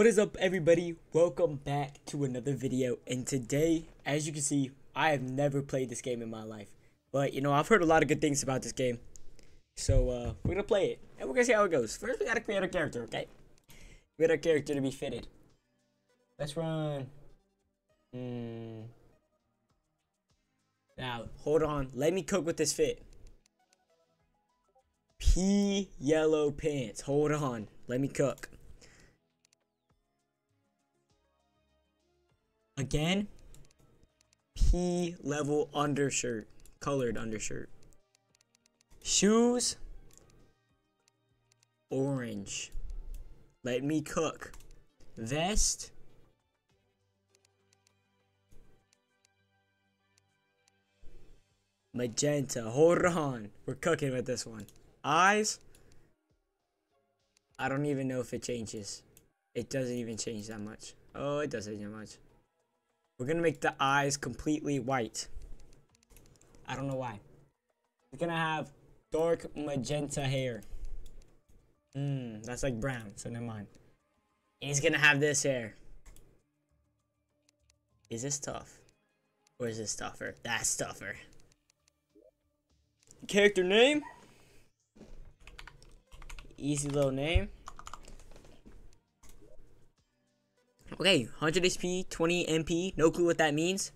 What is up everybody? Welcome back to another video and today, as you can see, I have never played this game in my life. But you know, I've heard a lot of good things about this game. So uh, we're gonna play it and we're gonna see how it goes. First we gotta create a character, okay? We got a character to be fitted. Let's run. Hmm. Now, hold on. Let me cook with this fit. P yellow pants. Hold on. Let me cook. Again, P level undershirt, colored undershirt. Shoes, orange. Let me cook. Vest, magenta. Hold on. We're cooking with this one. Eyes, I don't even know if it changes. It doesn't even change that much. Oh, it doesn't change much. We're gonna make the eyes completely white. I don't know why. We're gonna have dark magenta hair. Hmm, that's like brown, so never mind. He's gonna have this hair. Is this tough? Or is this tougher? That's tougher. Character name? Easy little name. Okay, 100 HP, 20 MP. No clue what that means.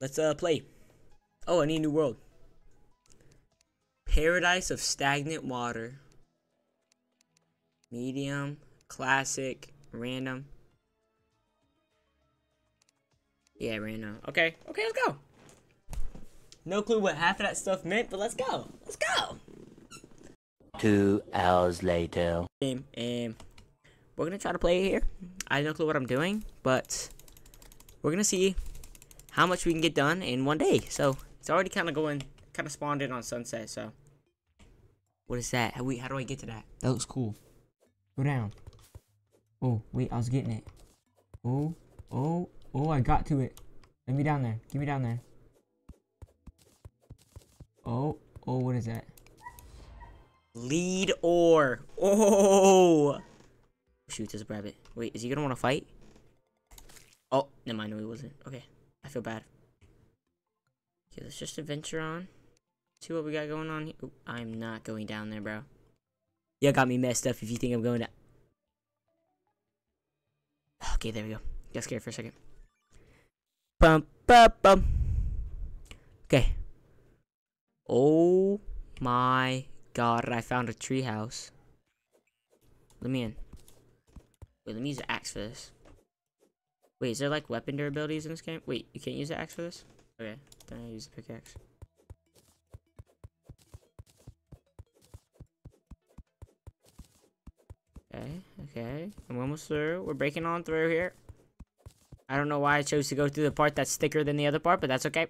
Let's uh play. Oh, I need a new world. Paradise of stagnant water. Medium, classic, random. Yeah, random. Okay, okay, let's go. No clue what half of that stuff meant, but let's go. Let's go. Two hours later. Game and we're gonna try to play it here. I have no clue what I'm doing, but we're gonna see how much we can get done in one day. So it's already kind of going, kind of spawned in on sunset. So what is that? How we? How do I get to that? That looks cool. Go down. Oh wait, I was getting it. Oh, oh, oh! I got to it. Let me down there. Get me down there. Oh, oh! What is that? Lead ore. Oh. Shoot, there's rabbit. Wait, is he gonna want to fight? Oh, never mind. No, he wasn't. Okay, I feel bad. Okay, let's just adventure on. See what we got going on here. Ooh, I'm not going down there, bro. You got me messed up if you think I'm going down. Okay, there we go. Got scared for a second. Bum, bum, bum. Okay. Oh my god, I found a treehouse. Let me in. Wait, let me use the axe for this. Wait, is there like weapon durabilities in this game? Wait, you can't use the axe for this? Okay, then I use the pickaxe. Okay, okay. I'm almost through. We're breaking on through here. I don't know why I chose to go through the part that's thicker than the other part, but that's okay.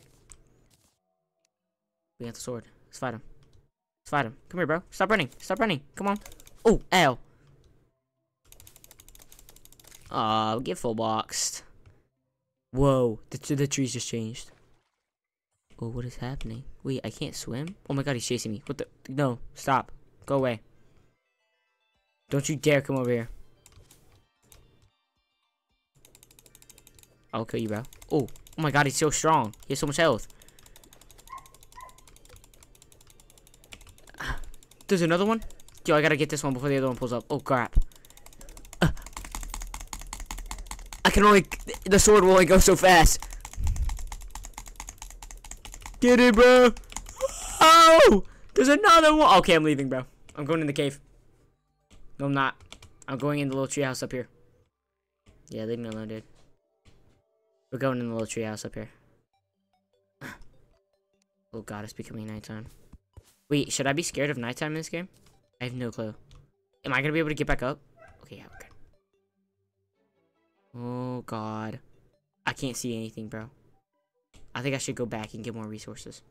We got the sword. Let's fight him. Let's fight him. Come here, bro. Stop running. Stop running. Come on. Oh, ow. Aw, get full boxed. Whoa, the, the trees just changed. Oh, what is happening? Wait, I can't swim? Oh my god, he's chasing me. What the? No, stop. Go away. Don't you dare come over here. I'll kill you, bro. Oh, oh my god, he's so strong. He has so much health. There's another one? Yo, I gotta get this one before the other one pulls up. Oh, crap. Can only the sword will only go so fast. Get it, bro. Oh, there's another one. Okay, I'm leaving, bro. I'm going in the cave. No, I'm not. I'm going in the little treehouse up here. Yeah, leave me alone, dude. We're going in the little treehouse up here. oh god, it's becoming nighttime. Wait, should I be scared of nighttime in this game? I have no clue. Am I gonna be able to get back up? Okay, yeah, okay. Oh, God. I can't see anything, bro. I think I should go back and get more resources.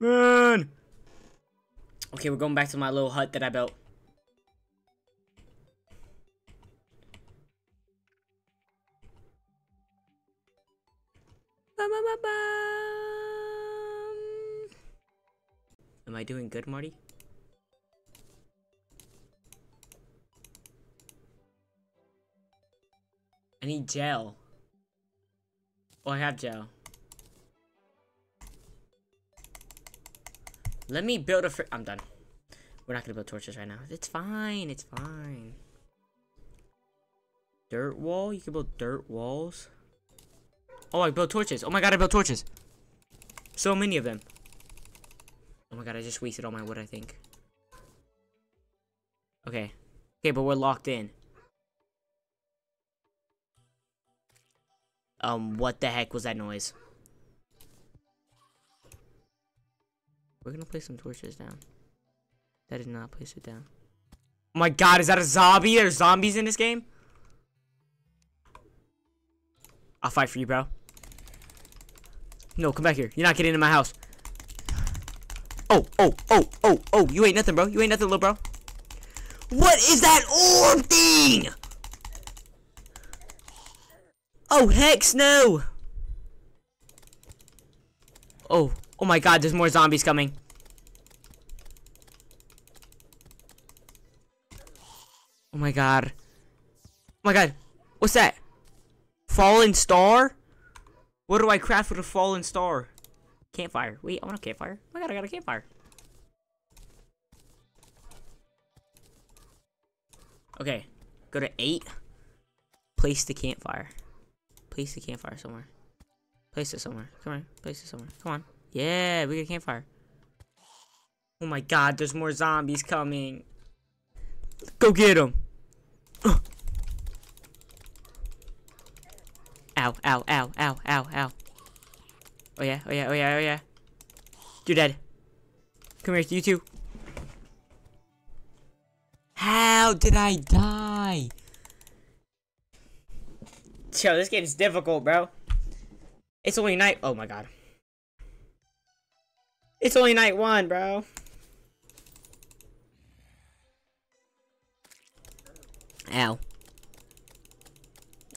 Man! Okay, we're going back to my little hut that I built. Am I doing good, Marty? Need gel. Oh, I have gel. Let me build a I'm done. We're not gonna build torches right now. It's fine, it's fine. Dirt wall? You can build dirt walls? Oh, I built torches. Oh my god, I built torches. So many of them. Oh my god, I just wasted all my wood, I think. Okay. Okay, but we're locked in. Um, what the heck was that noise? We're gonna place some torches down. That did not place it down. Oh my god, is that a zombie? There's zombies in this game? I'll fight for you, bro. No, come back here. You're not getting in my house. Oh, oh, oh, oh, oh. You ain't nothing, bro. You ain't nothing, little bro. What is that orb thing? Oh, hex no. Oh, oh my god, there's more zombies coming. Oh my god. Oh my god. What's that? Fallen star? What do I craft with a fallen star? Campfire. Wait, I want a campfire. Oh my god, I got a campfire. Okay. Go to 8. Place the campfire. Place the campfire somewhere. Place it somewhere. Come on. Place it somewhere. Come on. Yeah, we got a campfire. Oh my god, there's more zombies coming. Go get them. Ow, ow, ow, ow, ow, ow. Oh yeah, oh yeah, oh yeah, oh yeah. You're dead. Come here, you two. How did I die? Yo, this game is difficult, bro. It's only night. Oh my god. It's only night one, bro. Ow.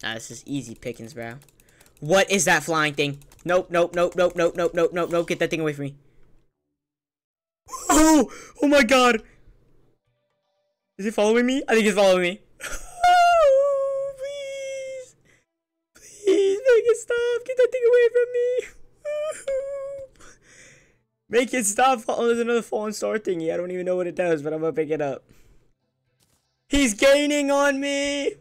Ah, this is easy pickings, bro. What is that flying thing? Nope, nope, nope, nope, nope, nope, nope, nope, nope. Get that thing away from me. Oh! Oh my god! Is it following me? I think it's following me. Stop! Get that thing away from me! Make it stop! Oh, there's another fallen star thingy. I don't even know what it does, but I'm gonna pick it up. He's gaining on me!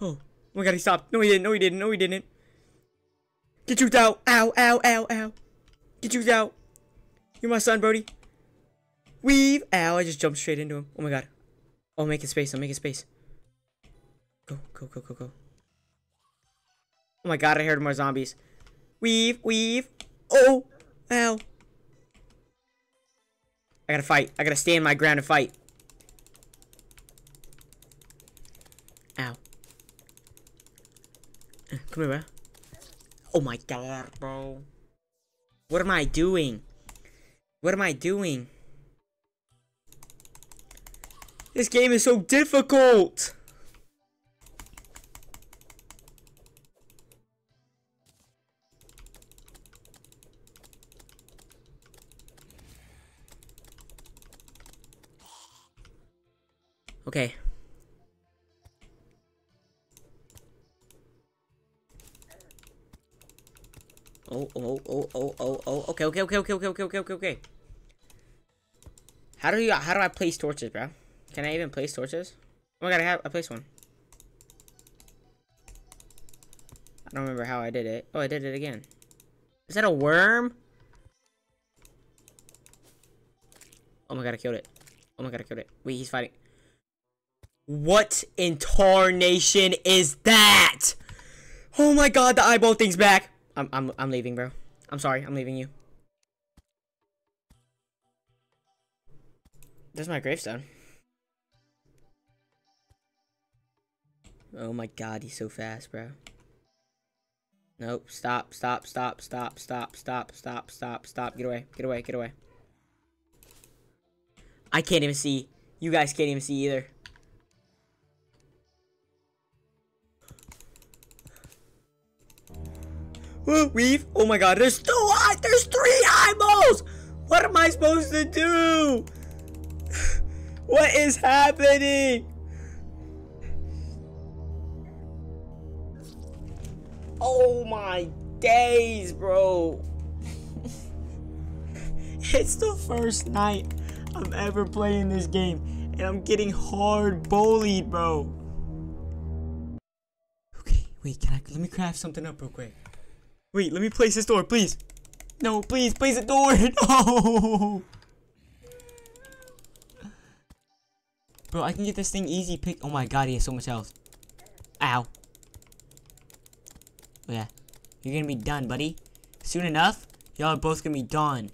Oh, oh my god, he stopped. No, he didn't. No, he didn't. No, he didn't. Get you out. Ow, ow, ow, ow. Get you out. You're my son, Brody. Weave. Ow, I just jumped straight into him. Oh my god. Oh, make it space. Oh, I'm making space. Go, go, go, go, go. Oh my god, I heard more zombies. Weave, weave. Oh, ow. I gotta fight. I gotta stand my ground and fight. Ow. Come here, bro. Oh my god, bro. What am I doing? What am I doing? This game is so difficult! Okay. Oh, oh, oh, oh, oh, oh. Okay, okay, okay, okay, okay, okay, okay, okay, okay. How do you, how do I place torches, bro? Can I even place torches? Oh my god, I have, I placed one. I don't remember how I did it. Oh, I did it again. Is that a worm? Oh my god, I killed it. Oh my god, I killed it. Wait, he's fighting. What in tarnation is that? Oh my god, the eyeball thing's back. I'm I'm I'm leaving, bro. I'm sorry, I'm leaving you. There's my gravestone. Oh my god, he's so fast, bro. Nope, stop, stop, stop, stop, stop, stop, stop, stop, stop. Get away, get away, get away. I can't even see. You guys can't even see either. Weave. Oh my god, there's two eye there's three eyeballs! What am I supposed to do? What is happening? Oh my days, bro. it's the first night I'm ever playing this game, and I'm getting hard bullied, bro. Okay, wait, can I let me craft something up real quick. Wait, let me place this door, please. No, please, place a door. No. Bro, I can get this thing easy pick. Oh my god, he has so much health. Ow. Yeah. You're gonna be done, buddy. Soon enough, y'all are both gonna be done.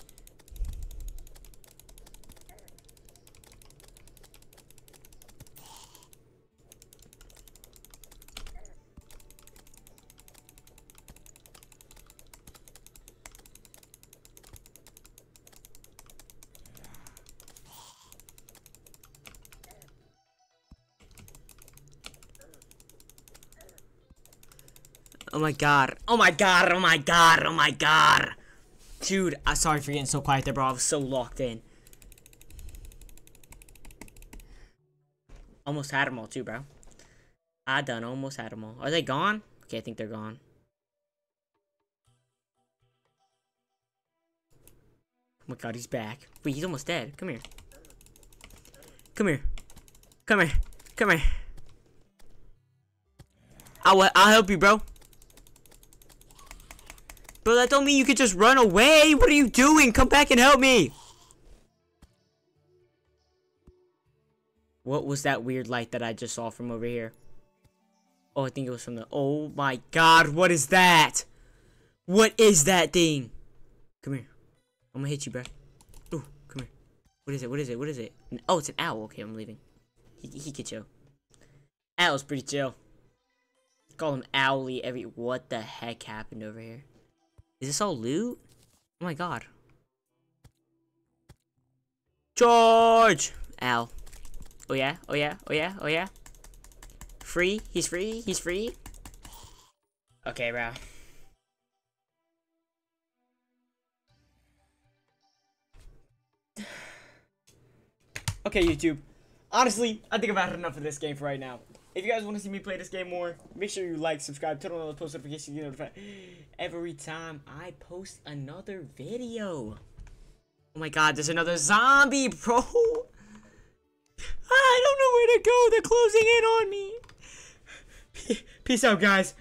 Oh my god. Oh my god. Oh my god. Oh my god. Dude, I'm sorry for getting so quiet there, bro. I was so locked in. Almost had them all, too, bro. I done almost had them all. Are they gone? Okay, I think they're gone. Oh my god, he's back. Wait, he's almost dead. Come here. Come here. Come here. Come here. I'll, I'll help you, bro. Bro, that don't mean you could just run away. What are you doing? Come back and help me. What was that weird light that I just saw from over here? Oh, I think it was from the... Oh my god, what is that? What is that thing? Come here. I'm gonna hit you, bro. Ooh, come here. What is it? What is it? What is it? Oh, it's an owl. Okay, I'm leaving. He, he can chill. Owl's pretty chill. Call him Owly every... What the heck happened over here? Is this all loot? Oh my god. George! Ow. Oh yeah, oh yeah, oh yeah, oh yeah. Free? He's free? He's free? Okay, bro. Okay, YouTube. Honestly, I think I've had enough of this game for right now. If you guys want to see me play this game more, make sure you like, subscribe, turn on the post notifications to get notified every time I post another video. Oh my god, there's another zombie, bro. I don't know where to go. They're closing in on me. Peace out, guys.